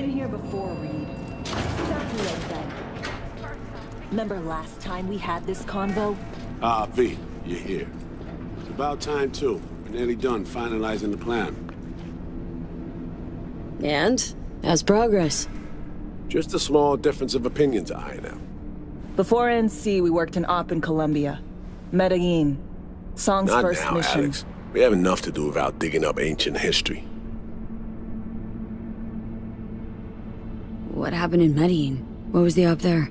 Been here before, Reed. Exactly like that. Remember last time we had this convo? Ah, V, you're here. It's about time, too. We're nearly done finalizing the plan. And? How's progress? Just a small difference of opinion to iron out. Before NC, we worked in op in Colombia. Medellin. Song's Not first now, mission. Alex. We have enough to do without digging up ancient history. What happened in Medellin? What was the up there?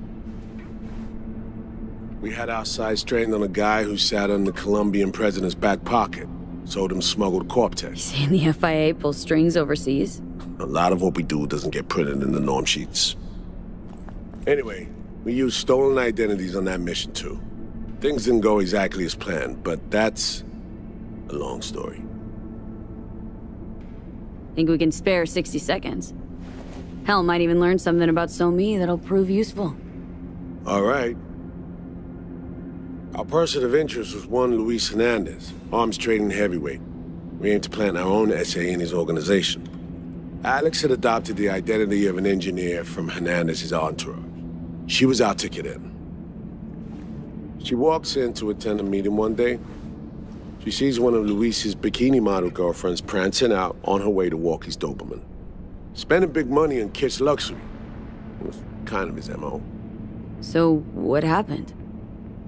We had our sights trained on a guy who sat in the Colombian president's back pocket. Sold him smuggled Corptex. Saying the FIA pulls strings overseas? A lot of what we do doesn't get printed in the norm sheets. Anyway, we used stolen identities on that mission too. Things didn't go exactly as planned, but that's a long story. Think we can spare 60 seconds? Hell, might even learn something about So Mi that'll prove useful. All right. Our person of interest was one Luis Hernandez, arms trading heavyweight. We aim to plant our own SA in his organization. Alex had adopted the identity of an engineer from Hernandez's entourage. She was our ticket in. She walks in to attend a meeting one day. She sees one of Luis's bikini model girlfriends prancing out on her way to Walkie's Doberman. Spending big money on kitsch luxury. Was kind of his MO. So, what happened?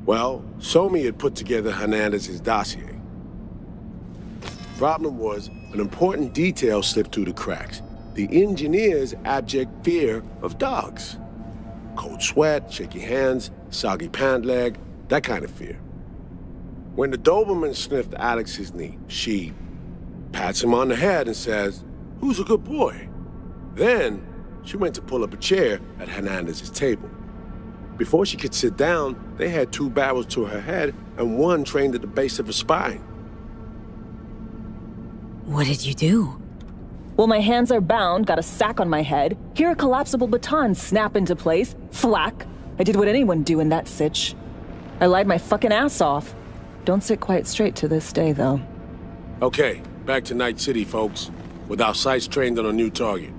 Well, So Mi had put together Hernandez's dossier. Problem was, an important detail slipped through the cracks. The engineer's abject fear of dogs. Cold sweat, shaky hands, soggy pant leg, that kind of fear. When the Doberman sniffed Alex's knee, she pats him on the head and says, Who's a good boy? Then, she went to pull up a chair at Hernandez's table. Before she could sit down, they had two barrels to her head and one trained at the base of her spine. What did you do? Well, my hands are bound, got a sack on my head. Here a collapsible baton snap into place. Flack. I did what anyone do in that sitch. I lied my fucking ass off. Don't sit quite straight to this day, though. Okay, back to Night City, folks. With our sights trained on a new target.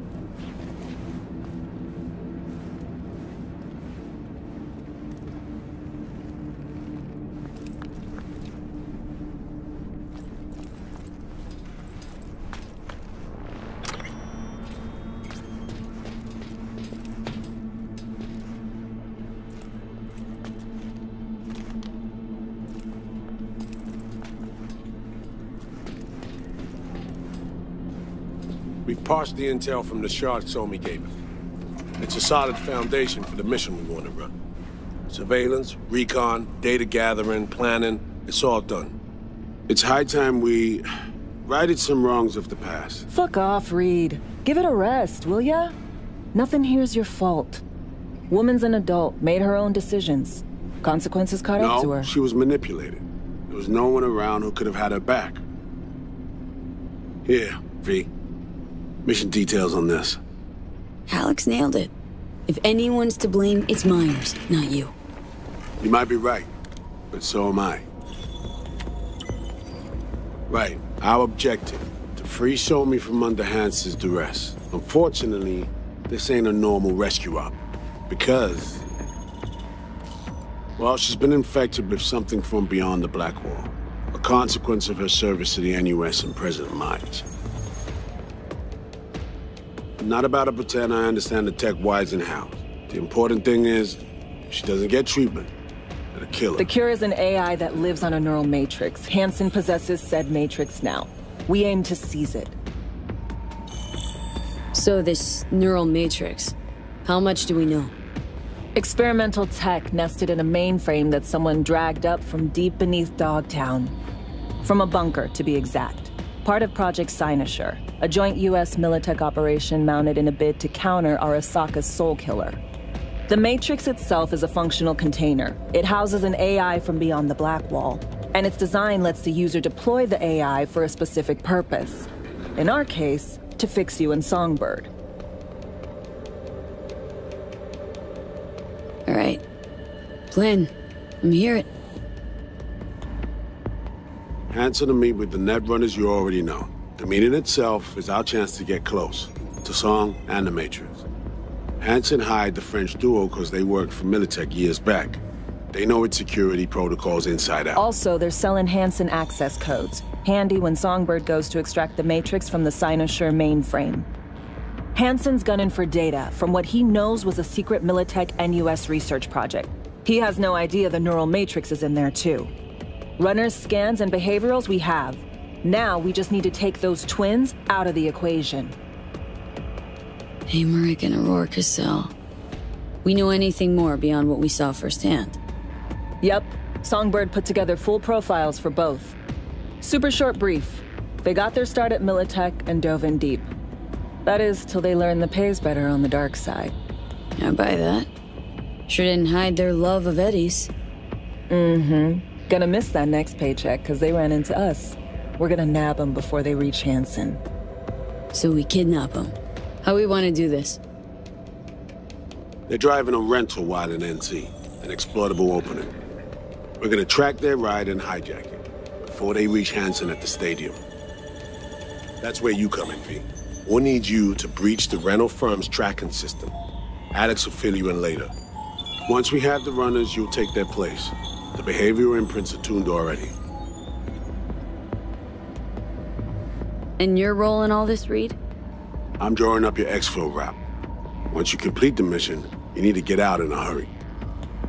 We've parsed the intel from the shard So Mi gave us. It's a solid foundation for the mission we want to run. Surveillance, recon, data gathering, planning, it's all done. It's high time we righted some wrongs of the past. Fuck off, Reed. Give it a rest, will ya? Nothing here's your fault. Woman's an adult, made her own decisions. Consequences caught up to No, her. she was manipulated. There was no one around who could have had her back. Here, V. Mission details on this. Alex nailed it. If anyone's to blame, it's Myers, not you. You might be right, but so am I. Right, our objective, to free So Mi from under Hans's duress. Unfortunately, this ain't a normal rescue op. Because... Well, she's been infected with something from beyond the Black Wall. A consequence of her service to the NUS and President Myers. I'm not about to pretend I understand the tech whys and hows. The important thing is, she doesn't get treatment. It'll kill her. The cure is an AI that lives on a neural matrix. Hansen possesses said matrix now. We aim to seize it. So, this neural matrix, how much do we know? Experimental tech nested in a mainframe that someone dragged up from deep beneath Dogtown. From a bunker, to be exact. Part of Project Cynosure, a joint U.S. Militech operation mounted in a bid to counter Arasaka's Soul Killer. The Matrix itself is a functional container. It houses an AI from beyond the Black Wall, and its design lets the user deploy the AI for a specific purpose. In our case, to fix you in Songbird. All right. Plan. I'm hear it. Hansen to meet with the net runners you already know. The meeting itself is our chance to get close. to Song and the Matrix. Hansen hired the French duo because they worked for Militech years back. They know its security protocols inside out. Also, they're selling Hansen access codes. Handy when Songbird goes to extract the Matrix from the Cynosure mainframe. Hansen's gunning for data from what he knows was a secret Militech NUS research project. He has no idea the neural matrix is in there too. Runners, scans, and behaviorals we have. Now we just need to take those twins out of the equation. Emmerich and Aurore Cassel. We know anything more beyond what we saw firsthand. Yep, Songbird put together full profiles for both. Super short brief. They got their start at Militech and dove in deep. That is, till they learned the pay's better on the dark side. I buy that. Sure didn't hide their love of Eddie's. Mm-hmm. Gonna miss that next paycheck, because they ran into us. We're gonna nab them before they reach Hansen. So we kidnap them. How we want to do this? They're driving a rental while in NC, an exploitable opening. We're gonna track their ride and hijack it, before they reach Hansen at the stadium. That's where you come in, V. We'll need you to breach the rental firm's tracking system. Alex will fill you in later. Once we have the runners, you'll take their place. The behavioral imprints are tuned already. And your role in all this, Reed? I'm drawing up your exfil route. Once you complete the mission, you need to get out in a hurry.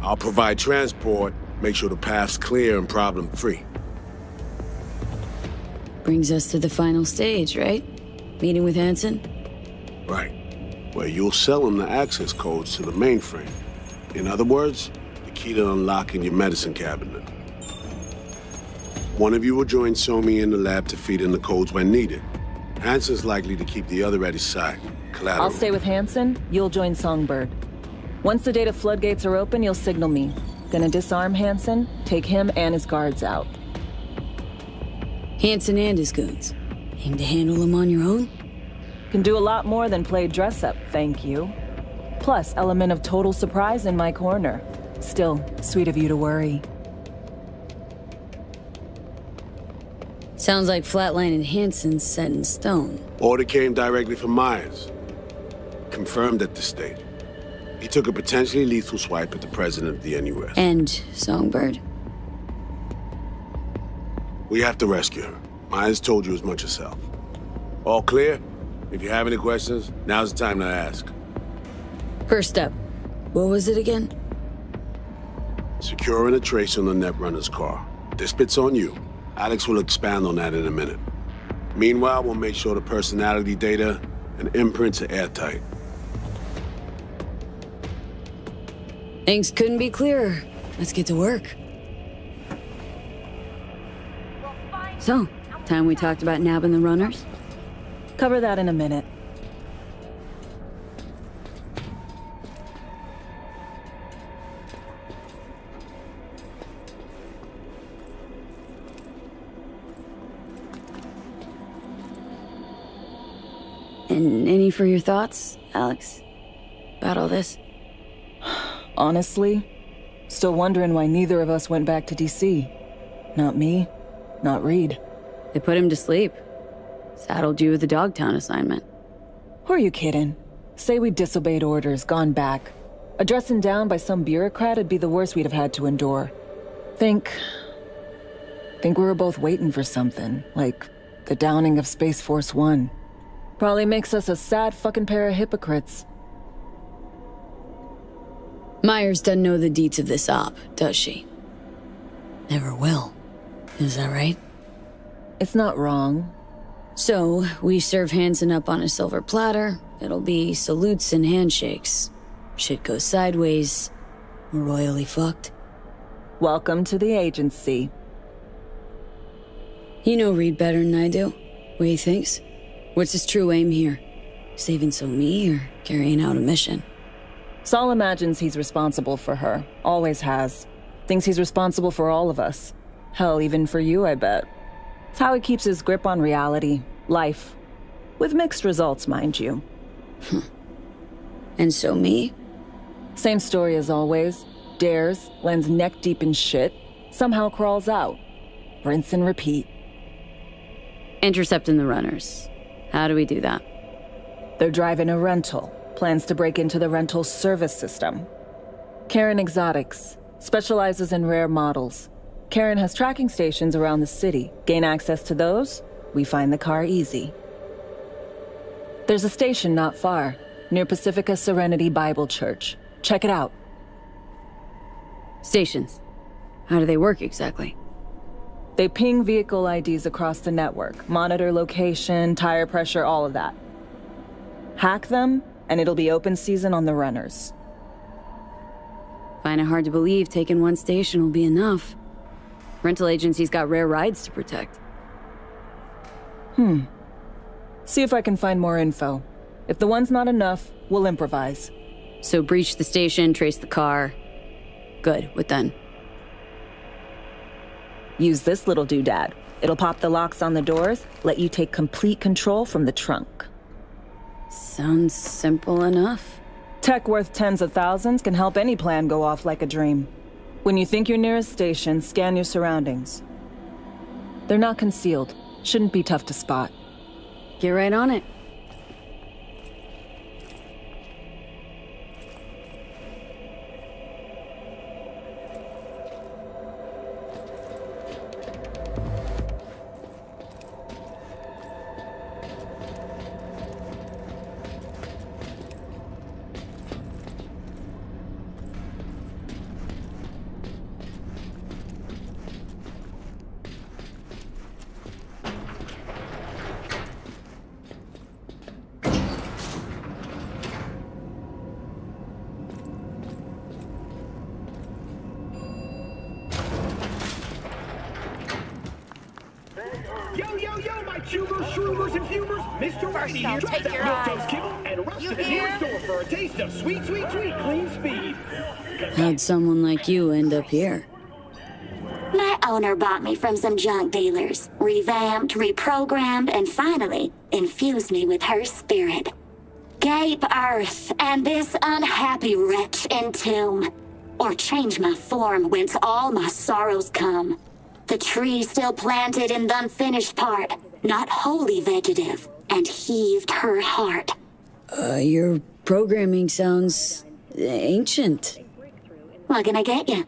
I'll provide transport, make sure the path's clear and problem-free. Brings us to the final stage, right? Meeting with Hansen? Right. Where you'll sell him the access codes to the mainframe. In other words, key to unlocking your medicine cabinet. One of you will join So Mi in the lab to feed in the codes when needed. Hansen's likely to keep the other at his side. Collateral. I'll stay with Hansen, you'll join Songbird. Once the data floodgates are open, you'll signal me. Gonna disarm Hansen, take him and his guards out. Hansen and his goons. Aim to handle them on your own? Can do a lot more than play dress up, thank you. Plus, element of total surprise in my corner. Still, sweet of you to worry. Sounds like Flatline and Hansen's set in stone. Order came directly from Myers. Confirmed at the state. He took a potentially lethal swipe at the president of the NUS. And Songbird. We have to rescue her. Myers told you as much herself. All clear? If you have any questions, now's the time to ask. First step. What was it again? Securing a trace on the Netrunner's car. This bit's on you. Alex will expand on that in a minute. Meanwhile, we'll make sure the personality data and imprints are airtight. Things couldn't be clearer. Let's get to work. So, time we talked about nabbing the runners? Cover that in a minute. For your thoughts, Alex? About all this? Honestly, still wondering why neither of us went back to DC. Not me, not Reed. They put him to sleep. Saddled you with the Dogtown assignment. Who are you kidding? Say we disobeyed orders, gone back. A dressing down by some bureaucrat would be the worst we'd have had to endure. Think... Think we were both waiting for something, like the downing of Space Force One. Probably makes us a sad fucking pair of hypocrites. Myers doesn't know the deeds of this op, does she? Never will. Is that right? It's not wrong. So, we serve Hansen up on a silver platter. It'll be salutes and handshakes. Shit goes sideways. We're royally fucked. Welcome to the agency. You know Reed better than I do. What he thinks? What's his true aim here? Saving So-Mi or carrying out a mission? Sol imagines he's responsible for her. Always has. Thinks he's responsible for all of us. Hell, even for you, I bet. It's how he keeps his grip on reality, life. With mixed results, mind you. And So Mi? Same story as always. Dares, lands neck deep in shit, somehow crawls out. Rinse and repeat. Intercepting the runners. How do we do that? They're driving a rental. Plans to break into the rental service system. Karen Exotics specializes in rare models. Karen has tracking stations around the city. Gain access to those, we find the car easy. There's a station not far, near Pacifica Serenity Bible Church. Check it out. Stations. How do they work exactly? They ping vehicle IDs across the network, monitor location, tire pressure, all of that. Hack them, and it'll be open season on the runners. Find it hard to believe taking one station will be enough. Rental agencies got rare rides to protect. Hmm. See if I can find more info. If the one's not enough, we'll improvise. So breach the station, trace the car. Good, what then? Use this little doodad. It'll pop the locks on the doors, let you take complete control from the trunk. Sounds simple enough. Tech worth tens of thousands can help any plan go off like a dream. When you think you're near a station, scan your surroundings. They're not concealed. Shouldn't be tough to spot. Get right on it. Shroomers, and fumers! Mr. First Whitey here. take Drop your that eyes. milquetoast kibble and rush You to the hear? nearest store for a taste of sweet, sweet, sweet clean speed. How'd someone like you end up here? My owner bought me from some junk dealers, revamped, reprogrammed, and finally infused me with her spirit. Gape Earth and this unhappy wretch entomb, or change my form whence all my sorrows come. The tree still planted in the unfinished part, not wholly vegetative, and heaved her heart. Uh, your programming sounds ancient. What can I get you?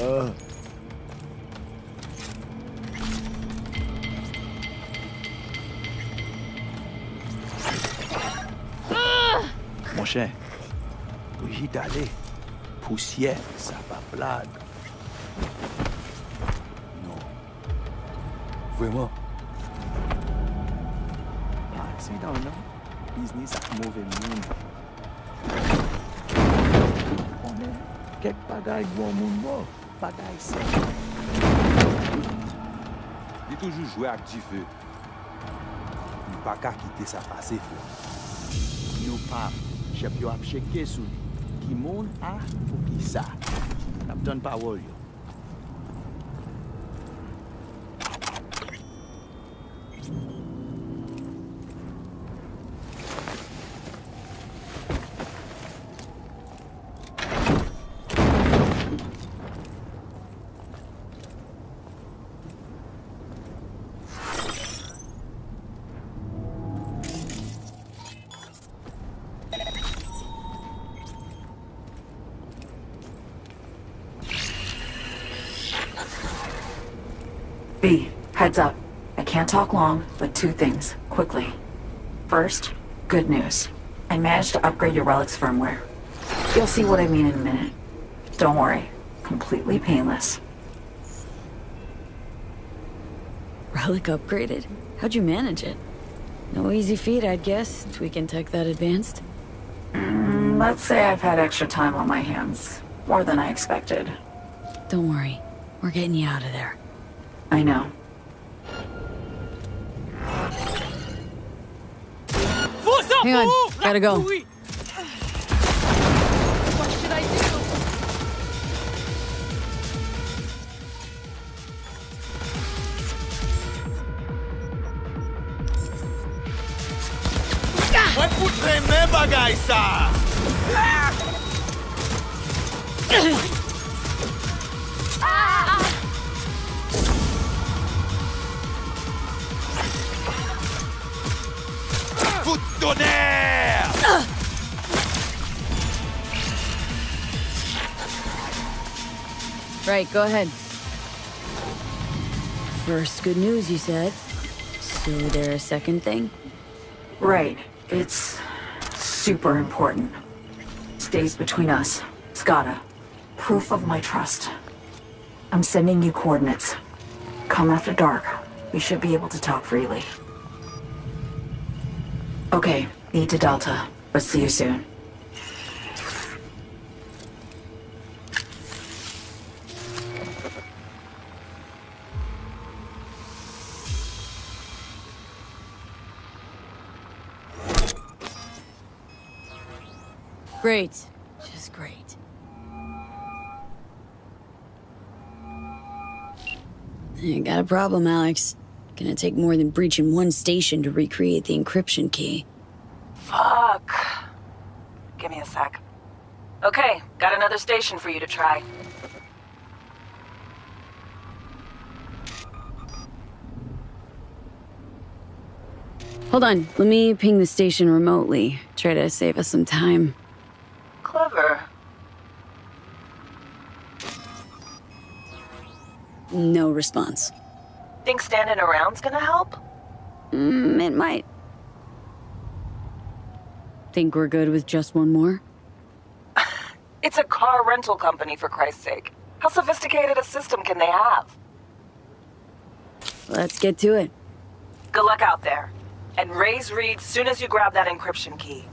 Ah Mon chien, Brigitte allez. Poussière, ça va blague. Non. Vraiment. Ah, c'est dans le business à mauvais monde. On est quelque part bon monde. bagay se. Li toujou jwe ak di fe. Li pa ka kite sa pase fe. Yo pa, chep yo ap cheke sou li. Ki moun a pou ki sa. Nap ton pa wol yo. Heads up. I can't talk long, but two things, quickly. First, good news. I managed to upgrade your Relic's firmware. You'll see what I mean in a minute. Don't worry, completely painless. Relic upgraded? How'd you manage it? No easy feat, I'd guess, tweaking tech that advanced. Mm, let's say I've had extra time on my hands. More than I expected. Don't worry. We're getting you out of there. I know. Hang on, gotta go. What should I do? Mwen pou treme bagay tonnerre! Right, go ahead. First good news, you said. So there a second thing? Right. It's super important. Stays between us. Skada. Proof of my trust. I'm sending you coordinates. Come after dark. We should be able to talk freely. Okay, need to Delta, but see you soon. Great. Just great. You got a problem, Alex. Gonna take more than breaching one station to recreate the encryption key. Fuck. Give me a sec. Okay, got another station for you to try. Hold on, let me ping the station remotely. Try to save us some time. Clever. No response. Think standing around's gonna help? Mm, it might. Think we're good with just one more? It's a car rental company, for Christ's sake. How sophisticated a system can they have? Let's get to it. Good luck out there. And raise Reed soon as you grab that encryption key.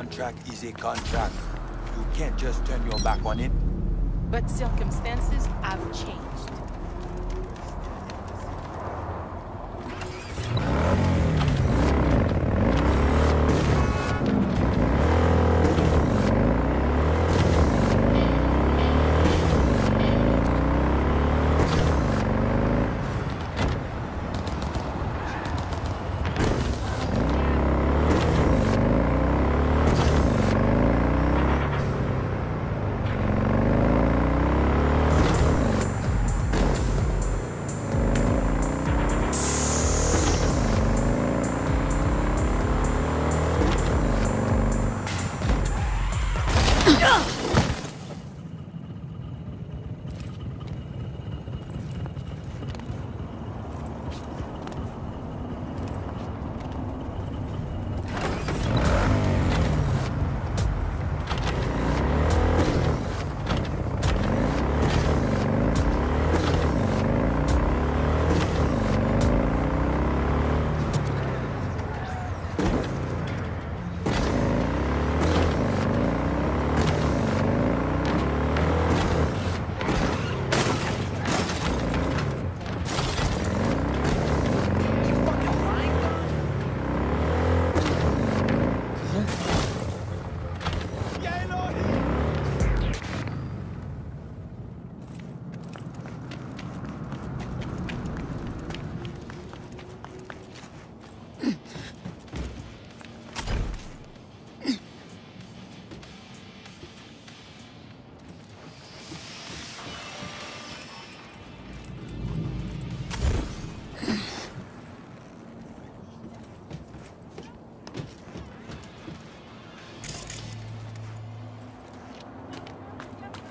Contract is a contract. You can't just turn your back on it. But circumstances have changed.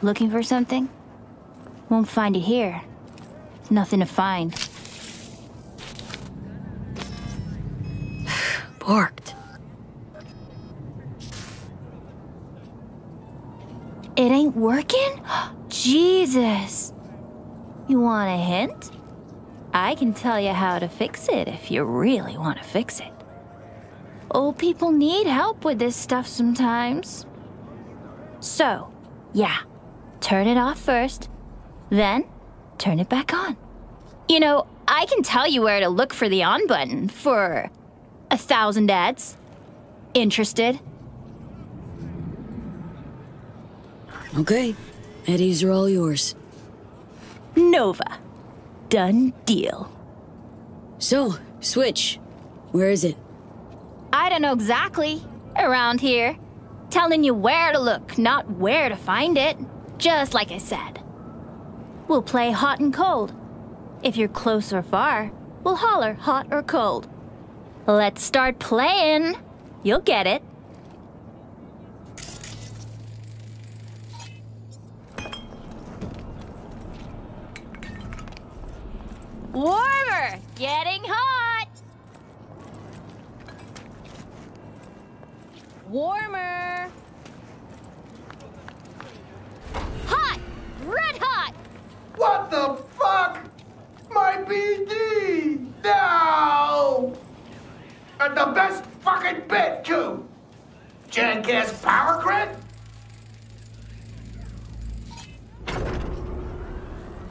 Looking for something? Won't find it here. Nothing to find. Barked. It ain't working? Jesus. You want a hint? I can tell you how to fix it if you really want to fix it. Old people need help with this stuff sometimes. So, yeah, turn it off first, then turn it back on. You know, I can tell you where to look for the on button for a thousand ads. Interested? Okay. Eddies are all yours. Nova. Done deal. So, Switch. Where is it? I don't know exactly. Around here. Telling you where to look, not where to find it. Just like I said. We'll play hot and cold. If you're close or far, we'll holler hot or cold. Let's start playing. You'll get it. Warmer! Getting hot! Warmer! Hot! Red hot! What the fuck? My BD! No! And the best fucking bit, too! Jackass power grid?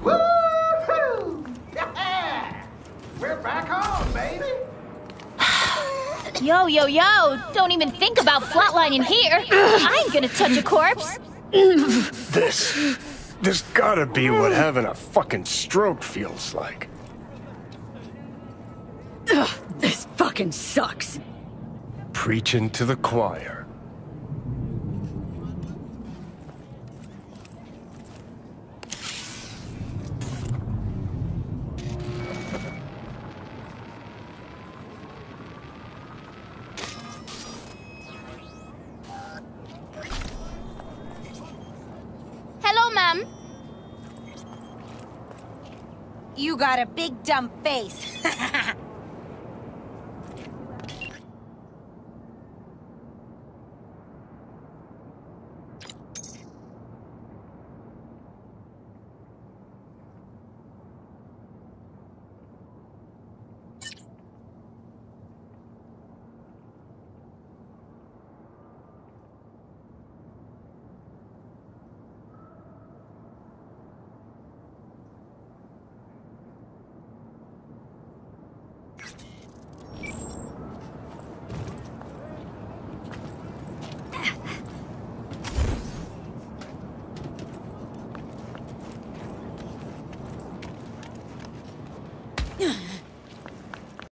Woohoo! Yeah! We're back home, baby! Yo, yo, yo! Don't even think about flatlining here! I ain't gonna touch a corpse! This. This gotta be what having a fucking stroke feels like. Ugh, this fucking sucks. Preaching to the choir. Hello, ma'am. You got a big dumb face.